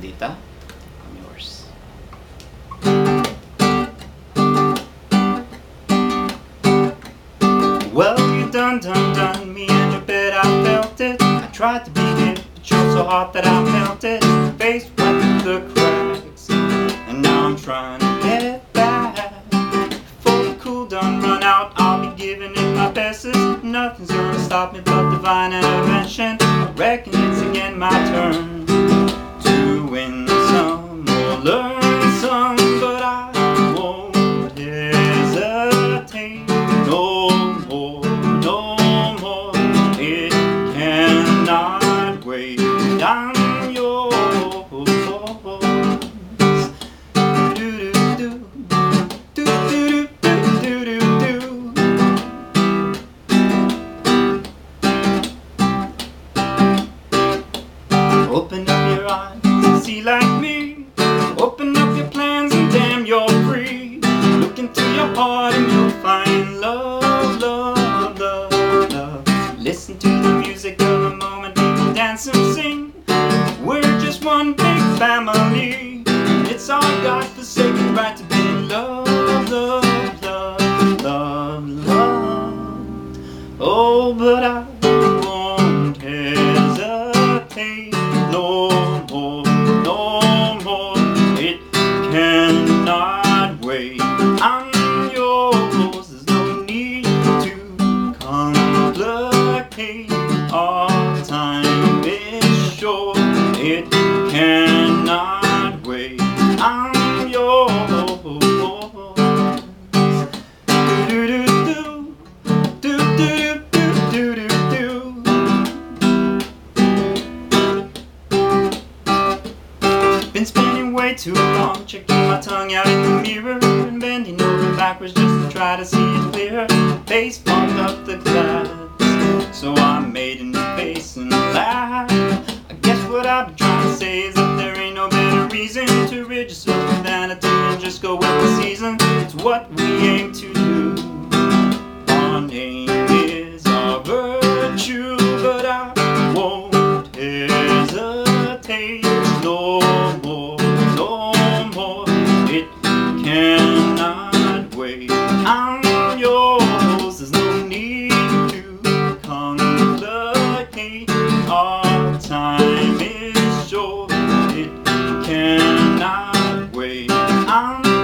I'm yours. Well, you done, done, done me in your bed, I felt it. I tried to beat it, but you're so hot that I melted. Face right through the cracks, and now I'm trying to get it back. Before the cool done run out, I'll be giving it my bestest. Nothing's gonna stop me but divine intervention. I reckon it's again my turn eyes see like me. Open up your plans and damn, you're free. Look into your heart and you'll find love, love, love, love. Listen to the music of the moment, people dance and sing. We're just one big family. It's our God-forsaken right to be in love, love, love, love, love. Oh, but I Been spinning way too long, checking my tongue out in the mirror and bending over backwards just to try to see it clearer. Face bumped up the glass, so I made a new face and laughed. I guess what I've been trying to say is that there ain't no better reason to rid yourself of vanity and just go with the season. It's what we aim to do. Is our birth. no more, no more. It cannot wait. I'm yours. There's no need to complicate. Our time is short. It cannot wait. I'm